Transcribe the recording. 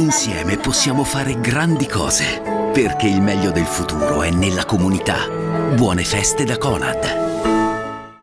Insieme possiamo fare grandi cose, perché il meglio del futuro è nella comunità. Buone feste da Conad.